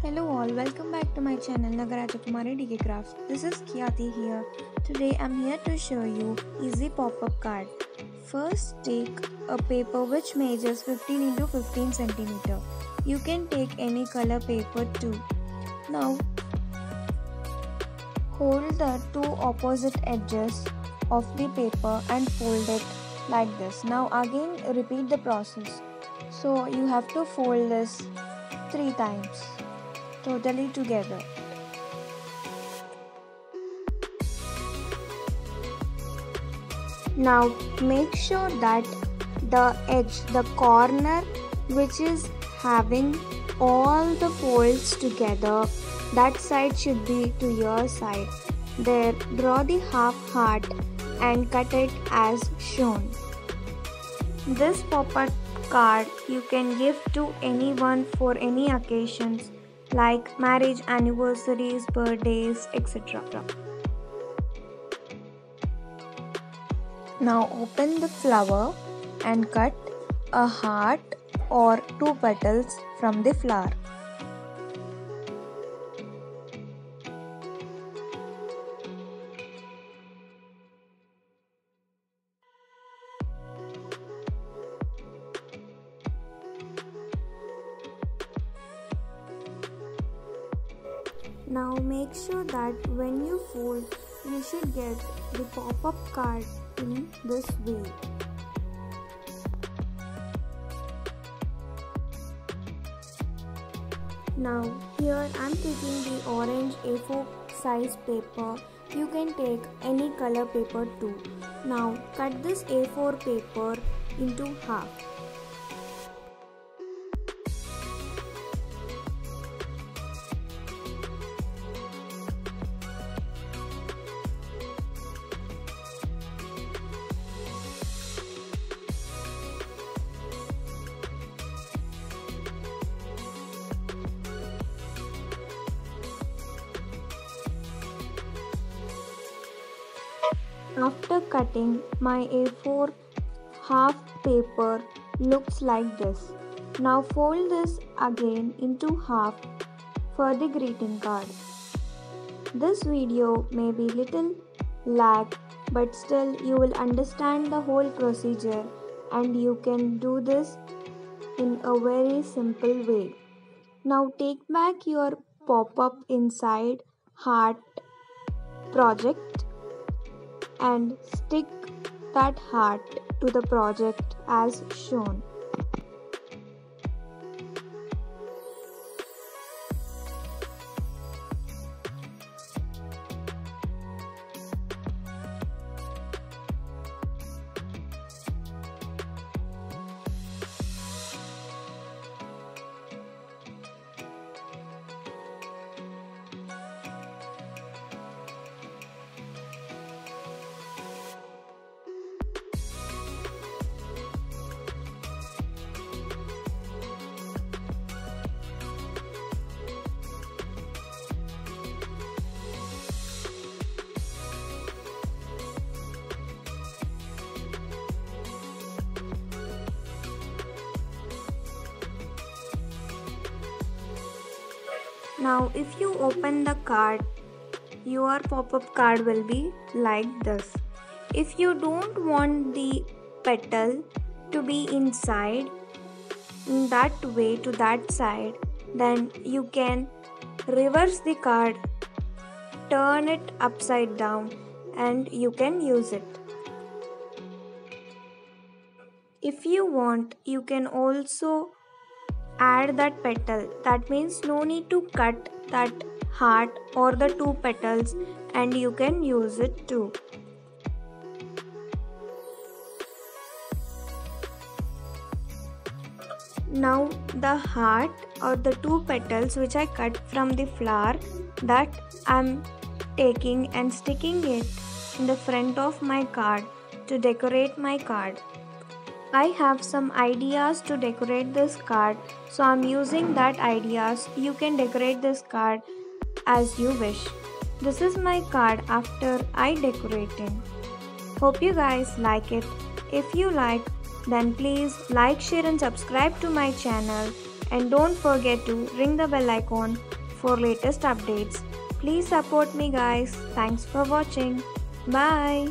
Hello all, welcome back to my channel Nagaraja Kumari DK Crafts. This is Kyati here. Today I'm here to show you easy pop-up card. First take a paper which measures 15 into 15 centimeter. You can take any color paper too. Now hold the two opposite edges of the paper and fold it like this. Now again repeat the process. So you have to fold this three times totally together. Now make sure that the edge, the corner which is having all the folds together, that side should be to your side. There draw the half heart and cut it as shown. This pop-up card you can give to anyone for any occasions like marriage anniversaries, birthdays, etc. Now open the flower and cut a heart or two petals from the flower. Now make sure that when you fold, you should get the pop-up card in this way. Now here I am taking the orange A4 size paper. You can take any color paper too. Now cut this A4 paper into half. After cutting, my A4 half paper looks like this. Now fold this again into half for the greeting card. This video may be little lag but still you will understand the whole procedure and you can do this in a very simple way. Now take back your pop-up inside heart project and stick that heart to the project as shown. Now if you open the card, your pop-up card will be like this. If you don't want the petal to be inside in that way to that side, then you can reverse the card, turn it upside down and you can use it. If you want, you can also add that petal. That means no need to cut that heart or the two petals and you can use it too. Now the heart or the two petals which I cut from the flower that I'm taking and sticking it in the front of my card to decorate my card I have some ideas to decorate this card so I'm using that ideas. You can decorate this card as you wish. This is my card after I decorating. Hope you guys like it. If you like then please like, share and subscribe to my channel. and don't forget to ring the bell icon for latest updates. Please support me guys. Thanks for watching. Bye.